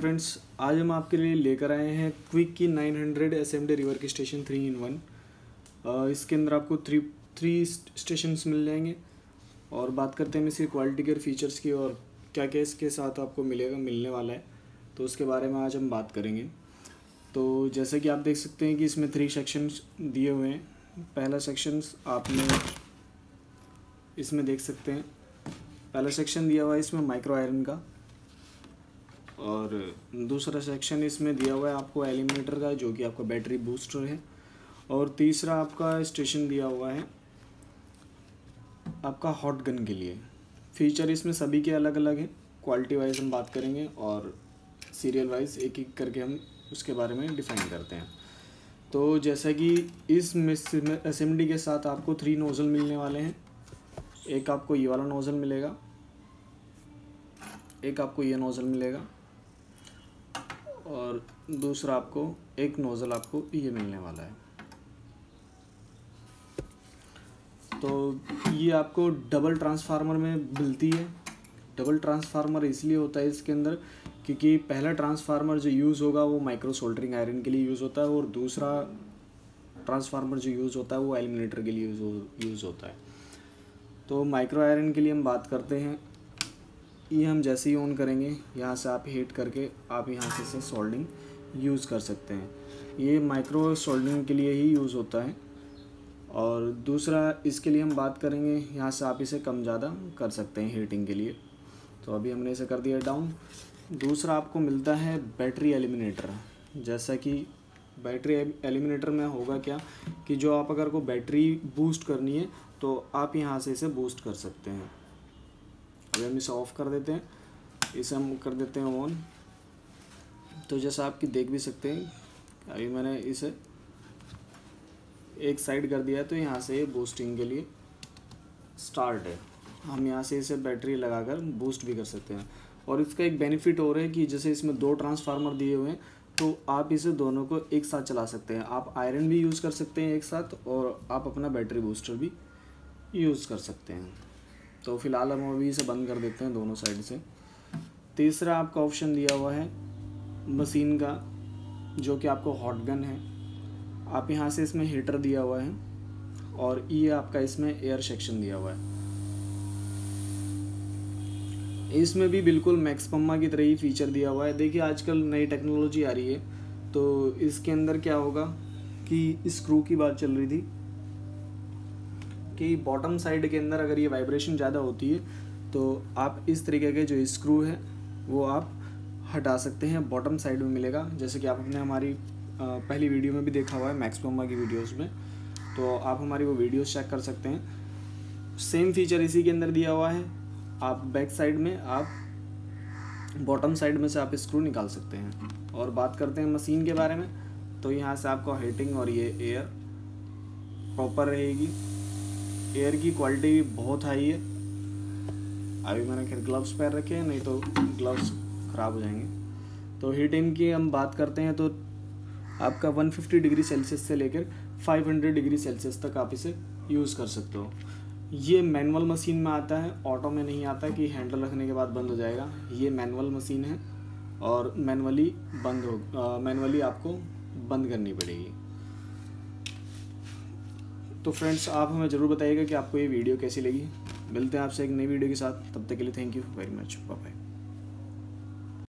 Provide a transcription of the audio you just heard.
Friends आज हम आपके लिए लेकर आए हैं क्विक की 900 hundred S M D river की स्टेशन थ्री इन वन इसके अंदर आपको थ्री थ्री स्टेशन मिल जाएँगे। और बात करते हैं इसकी क्वालिटी के फीचर्स की और क्या क्या इसके साथ आपको मिलेगा, मिलने वाला है। तो उसके बारे में आज हम बात करेंगे। तो जैसे कि आप देख सकते हैं कि इसमें थ्री सेक्शंस दिए हुए हैं। पहला सेक्शंस आपने इसमें देख सकते हैं। पहला सेक्शन दिया हुआ है इसमें माइक्रो आयरन का। और दूसरा सेक्शन इसमें दिया हुआ है आपको एलिमिनेटर का, जो कि आपका बैटरी बूस्टर है। और तीसरा आपका स्टेशन दिया हुआ है आपका हॉट गन के लिए। फीचर इसमें सभी के अलग अलग हैं। क्वालिटी वाइज हम बात करेंगे और सीरियल वाइज एक एक करके हम उसके बारे में डिफाइन करते हैं। तो जैसा कि इस एस के साथ आपको थ्री नोज़ल मिलने वाले हैं। एक आपको ये वाला नोज़ल मिलेगा। एक आपको ये नोज़ल मिलेगा। और दूसरा आपको, एक नोज़ल आपको ये मिलने वाला है। तो ये आपको डबल ट्रांसफार्मर में मिलती है। डबल ट्रांसफार्मर इसलिए होता है इसके अंदर क्योंकि पहला ट्रांसफार्मर जो यूज़ होगा वो माइक्रो सोल्डरिंग आयरन के लिए यूज़ होता है और दूसरा ट्रांसफार्मर जो यूज़ होता है वो एलिमिनेटर के लिए यूज़ होता है। तो माइक्रो आयरन के लिए हम बात करते हैं। ये हम जैसे ही ऑन करेंगे, यहाँ से आप हीट करके आप यहाँ से इसे सोल्डिंग यूज़ कर सकते हैं। ये माइक्रो सोल्डिंग के लिए ही यूज़ होता है। और दूसरा, इसके लिए हम बात करेंगे, यहाँ से आप इसे कम ज़्यादा कर सकते हैं हीटिंग के लिए। तो अभी हमने इसे कर दिया डाउन दूसरा आपको मिलता है बैटरी एलिमिनेटर जैसा कि बैटरी एलिमिनेटर में होगा क्या कि जो आप अगर को बैटरी बूस्ट करनी है तो आप यहाँ से इसे बूस्ट कर सकते हैं। अभी हम इसे ऑफ़ कर देते हैं। इसे हम कर देते हैं ऑन तो जैसा आपकी देख भी सकते हैं, अभी मैंने इसे एक साइड कर दिया तो यहाँ से ये बूस्टिंग के लिए स्टार्ट है। हम यहाँ से इसे बैटरी लगाकर बूस्ट भी कर सकते हैं। और इसका एक बेनिफिट और है कि जैसे इसमें दो ट्रांसफार्मर दिए हुए हैं तो आप इसे दोनों को एक साथ चला सकते हैं। आप आयरन भी यूज़ कर सकते हैं एक साथ और आप अपना बैटरी बूस्टर भी यूज़ कर सकते हैं। तो फ़िलहाल हम अभी इसे बंद कर देते हैं दोनों साइड से। तीसरा आपका ऑप्शन दिया हुआ है मशीन का, जो कि आपको हॉट गन है। आप यहाँ से इसमें हीटर दिया हुआ है और ये आपका इसमें एयर सेक्शन दिया हुआ है। इसमें भी बिल्कुल मैक्स पम्मा की तरह ही फीचर दिया हुआ है। देखिए, आजकल नई टेक्नोलॉजी आ रही है तो इसके अंदर क्या होगा कि स्क्रू की बात चल रही थी। कि बॉटम साइड के अंदर अगर ये वाइब्रेशन ज़्यादा होती है तो आप इस तरीके के जो स्क्रू है, वो आप हटा सकते हैं बॉटम साइड में मिलेगा। जैसे कि आपने हमारी पहली वीडियो में भी देखा हुआ है मैक्स पोमा की वीडियोस में। तो आप हमारी वो वीडियोस चेक कर सकते हैं। सेम फीचर इसी के अंदर दिया हुआ है। आप बैक साइड में, आप बॉटम साइड में से आप स्क्रू निकाल सकते हैं। और बात करते हैं मशीन के बारे में तो यहाँ से आपको हीटिंग और ये एयर प्रॉपर रहेगी। एयर की क्वालिटी बहुत हाई है। अभी मैंने खैर ग्लव्स पहन रखे हैं, नहीं तो ग्लव्स ख़राब हो जाएँगे। तो हीटिंग की हम बात करते हैं तो आपका 150 डिग्री सेल्सियस से लेकर 500 डिग्री सेल्सियस तक आप इसे यूज़ कर सकते हो। ये मैनुअल मशीन में आता है ऑटो में नहीं आता कि हैंडल रखने के बाद बंद हो जाएगा। ये मैनुअल मशीन है और मैनुअली बंद हो मैनुअली आपको बंद करनी पड़ेगी। तो फ्रेंड्स आप हमें ज़रूर बताइएगा कि आपको ये वीडियो कैसी लगी। मिलते हैं आपसे एक नई वीडियो के साथ। तब तक के लिए thank you very much bye